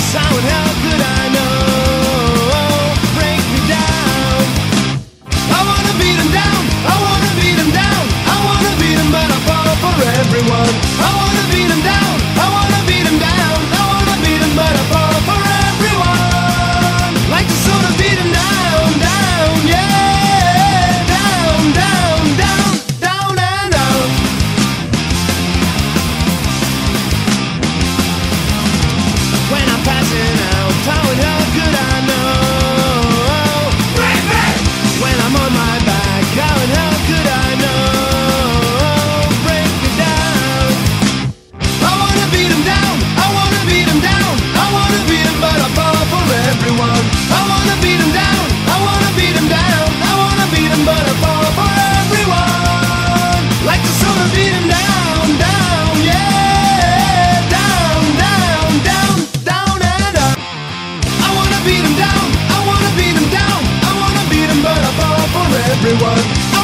sound, how could I know? down, I wanna beat them down, I wanna beat them, but I fall for everyone.